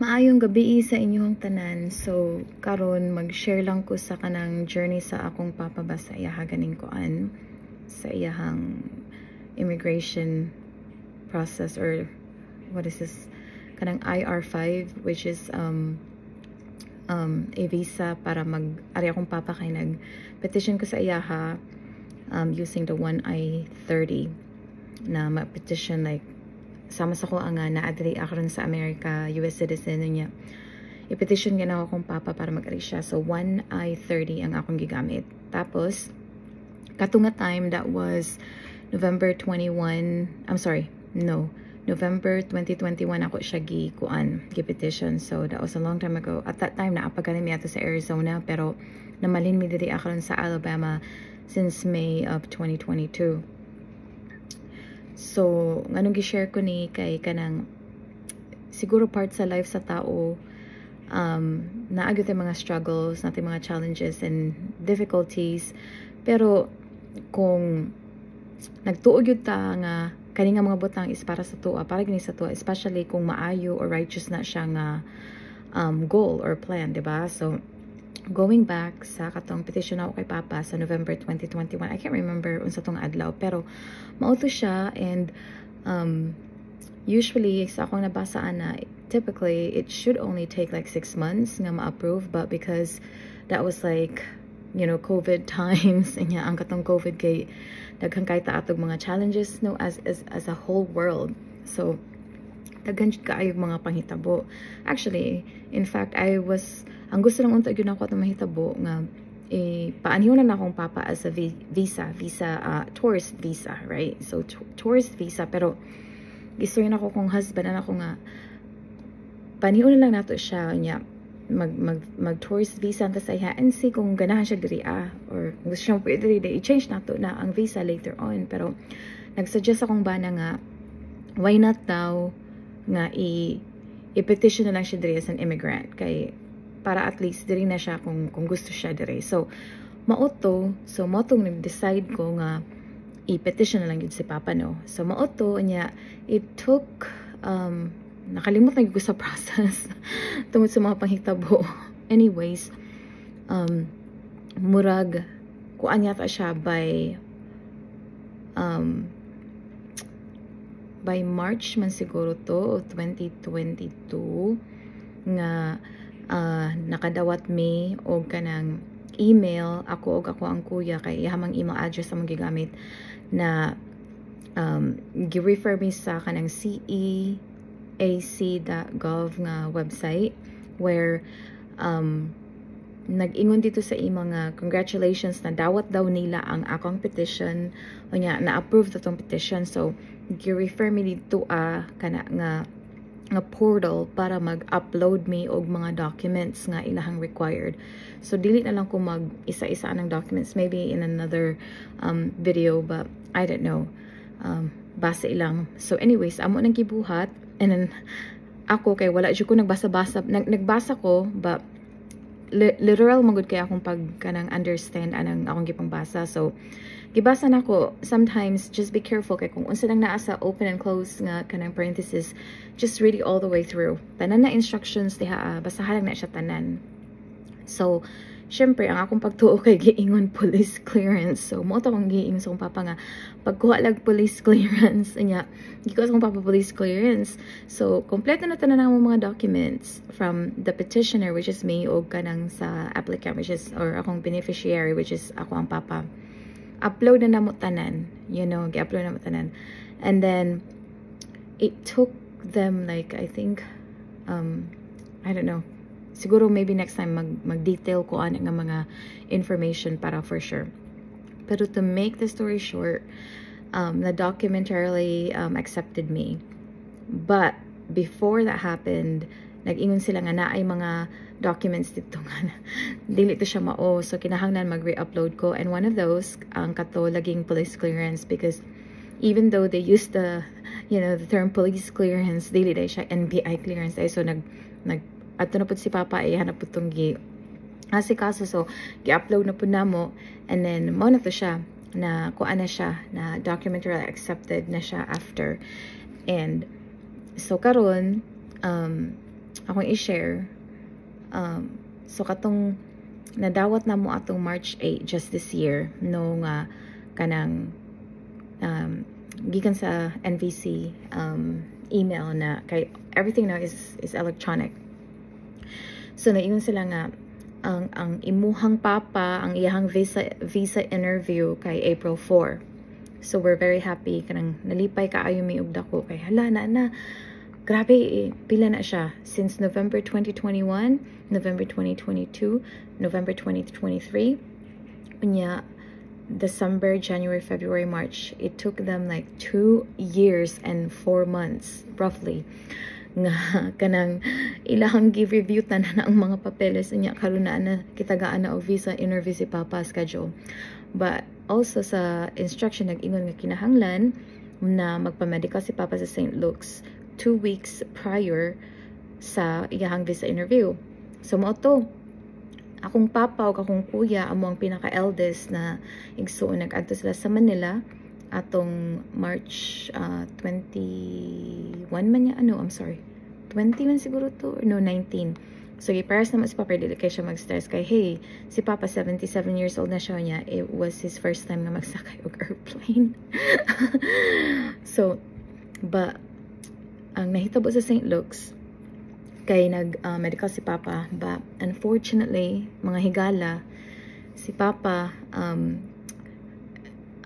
Maayong gabi sa inyong tanan. So, karon mag-share lang ko sa kanang journey sa akong papa ba sa iyaha ganing kuan sa iyahang immigration process or what is this kanang IR5 which is um um a visa para mag ari akong papa kay nag petition ko sa iyaha um using the 1I30 na ma-petition like sama sa ko ang uh, naadri ako sa America, US citizen niya. I-petition nga na ako kong papa para mag siya. So, 1I30 ang akong gigamit. Tapos, katunga time, that was November 21, I'm sorry, no, November 2021 ako siya gi-kuan, gi-petition. So, that was a long time ago. At that time, naapaganin mi ato sa Arizona, pero namalin mi diri ako sa Alabama since May of 2022. So, anong gi-share ko ni kay kanang siguro part sa life sa tao um, naagyo tayo mga struggles, natin mga challenges and difficulties. Pero kung nagtuog yun ta nga kani nga mga butang is para sa tuwa, para gini sa tuwa, especially kung maayo or righteous na siya nga um, goal or plan, 'di ba? So going back sa katong petition ako kay Papa sa November 2021, I can't remember unsa tong adlaw, pero mauto siya and um, usually sa akong nabasa ana, typically it should only take like six months nga ma-approve, but because that was like you know, COVID times, and ang katong COVID kay daghang kay taatog mga challenges no as as as a whole world. So daghan jud kaayo mga panghitabo. Actually, in fact, I was ang gusto lang unta gyud ako at mahitabo nga eh, paanhiw na akong papa as a visa, visa, uh, tourist visa, right? So, tourist visa, pero gusto rin ako kong husband, na ako nga, paanhiw na lang nato siya, niya, mag, mag, mag tourist visa ta iya and see kung ganahan siya diri ah or gusto siya pwede diri i-change nato na ang visa later on pero nagsuggest akong bana nga why not daw nga i i-petition na lang siya diri as an immigrant kay para at least diri na siya kung, kung gusto siya diri. So, mauto, so mautong nag-decide ko nga i-petition na lang yun si Papa, no? So, mauto, niya, it took, um, nakalimot na ko sa process tungod sa mga panghitabo. Anyways, um, murag, kuan yata siya by, um, by March man siguro to, 2022, nga, uh, nakadawat mi og kanang email ako og ako ang kuya kay ihamang email address among gigamit na um, gi-refer mi sa kanang ceac.gov nga website where um, nag-ingon dito sa imo nga congratulations na dawat daw nila ang akong petition o nya na-approve datong petition so gi-refer mi dito a uh, kana nga nga portal para mag-upload me og mga documents nga ilahang required. So, dili na lang ko mag isa-isa ng documents. Maybe in another um, video, but I don't know. Um, basa ilang. So, anyways, amo nang gibuhat. And then, ako kay wala jud ko nagbasa-basa. Nag nagbasa ko, but li literal magud kay akong pag kanang understand anang akong gipang basa. So, gibasa na ko sometimes just be careful kay kung unsa lang naa sa open and close nga kanang parenthesis just read it all the way through tanan na instructions diha uh, basahan lang na siya tanan so syempre ang akong pagtuo kay giingon police clearance. So mo akong giing sa akong papa nga pagkuha lag police clearance. Nya giko sa papa police clearance. So kompleto na tanan ang mga documents from the petitioner which is me o kanang sa applicant which is or akong beneficiary which is ako ang papa. Upload na namo tanan you know gi-upload na mo tanan. And then it took them like I think um I don't know siguro maybe next time mag mag-detail ko ano nga mga information para for sure. Pero to make the story short um the documentarily um, accepted me. But before that happened nag-ingon sila nga naay mga documents dito nga dili to siya mao. So kinahanglan mag-re-upload ko. And one of those ang kato laging police clearance because even though they use the you know the term police clearance dili day siya NBI clearance. Day so nag nag ato na pud si papa ay hanap pud tong gi asi kaso so gi-upload na pud namo and then mo na to siya na kuan na siya na documentary accepted na siya after. And so karon um akong i-share um, so katong nadawat na mo atong March 8 just this year no nga kanang um, gikan sa NVC um, email na kay everything now is is electronic so naingon sila nga ang ang imuhang papa ang iyahang visa visa interview kay April 4 so we're very happy kanang nalipay kaayo mi og dako kay hala na na grabe eh, pila na siya since November 2021 November 2022 November 2023 unya December, January, February, March. It took them like two years and four months, roughly. Nga kanang ilahang give review tanan ang mga papeles niya karon na na kitagaan na og visa interview si Papa schedule. But also sa instruction nag-ingon nga kinahanglan na magpa-medical si Papa sa St. Luke's two weeks prior sa iyahang visa interview. So mo to, akong papa o akong kuya amo ang pinaka-eldest na igsuon nag-adto sila sa Manila atong March uh, 21 man niya? Ano I'm sorry. 20 man siguro to? Or no 19 so iparas naman si Papa dili kay siya mag-stress kay hey si Papa 77 years old na siya niya it was his first time na magsakay og airplane. So but ang nahitabo sa St. Luke's kay nag uh, medical si Papa but unfortunately mga higala si Papa um,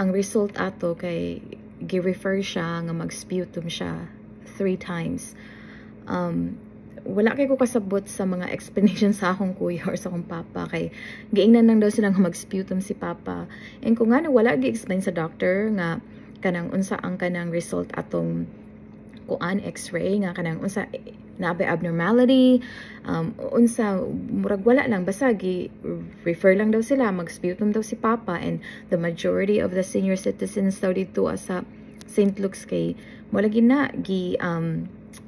ang result ato kay gi-refer siya nga mag-sputum siya three times. Um, wala kay ko kasabot sa mga explanation sa akong kuya or sa akong papa kay giingnan lang daw silang mag-sputum si papa. And kung nga wala gi-explain sa doctor nga kanang unsa ang kanang result atong kuan x-ray nga kanang unsa naabay abnormality um, unsa murag wala lang basta gi refer lang daw sila mag-sputum daw si papa and the majority of the senior citizens daw dito sa St. Luke's kay mo lagi na gi um,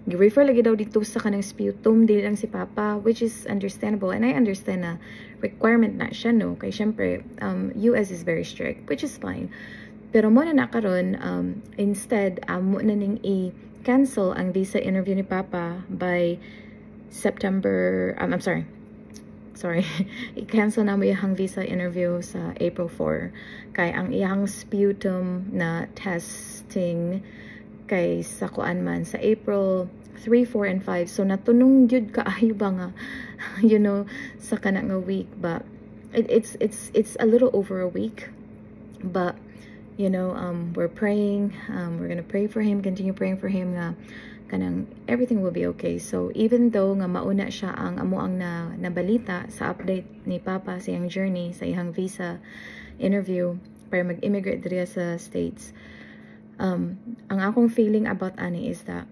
gi-refer lagi daw dito sa kanang sputum dili lang si papa which is understandable and I understand na requirement na siya no kay syempre um, US is very strict which is fine pero mo na nakaron um, instead um, mo na ning i cancel ang visa interview ni Papa by September, um, I'm sorry, sorry, i-cancel na mo yung visa interview sa April 4. Kay ang iyang sputum na testing kay sa kuan man sa April 3, 4, and 5. So natunong gyud kaayo ba nga, you know, sa kana nga week. But it, it's, it's, it's a little over a week. But you know, um, we're praying. Um, we're gonna pray for him, continue praying for him nga kanang everything will be okay. So even though nga mauna siya ang amo ang na nabalita sa update ni Papa sa iyang journey sa iyang visa interview para mag-immigrate diri sa States. Um, ang akong feeling about ani is that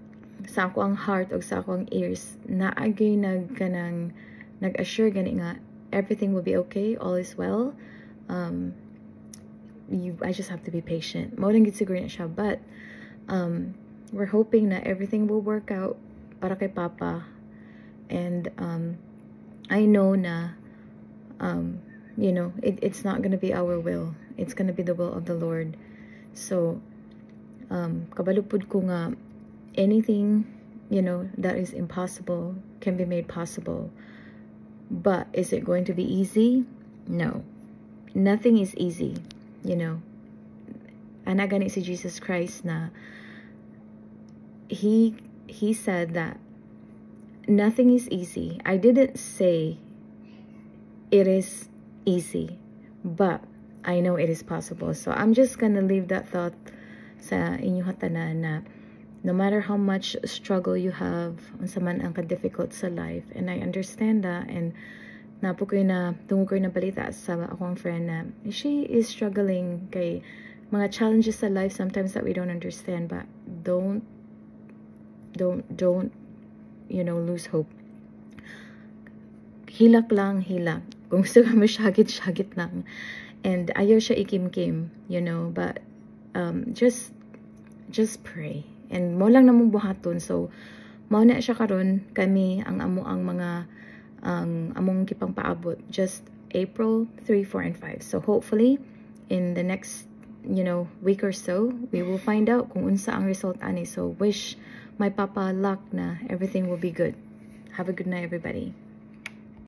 sa ako ang heart o sa ako ang ears na agay nag kanang nag-assure gani nga everything will be okay, all is well. Um, you I just have to be patient. Mo lang gid siguro na but um we're hoping that everything will work out para kay Papa. And um I know na um you know, it, it's not going to be our will. It's going to be the will of the Lord. So um kabalupod ko nga anything, you know, that is impossible can be made possible. But is it going to be easy? No. Nothing is easy you know, ana gani si Jesus Christ na he he said that nothing is easy. I didn't say it is easy, but I know it is possible. So I'm just gonna leave that thought sa inyo hatanan na no matter how much struggle you have, unsa man ang ka-difficult sa life, and I understand that, and napo ko na tungo ko na balita sa akong friend na she is struggling kay mga challenges sa life sometimes that we don't understand but don't don't don't you know lose hope. Hilak lang hilak. Kung gusto ka mo syagit syagit lang. And ayaw siya ikim-kim you know but um, just just pray. And mo lang namong buhaton. So mao na siya karon. Kami ang amo ang mga ang among gipang paabot just April 3, 4, and 5. So hopefully in the next you know week or so we will find out kung unsa ang result ani. So wish my papa luck na everything will be good. Have a good night, everybody.